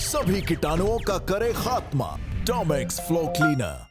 सभी कीटाणुओं का करे खात्मा। टॉमेक्स फ्लो क्लीनर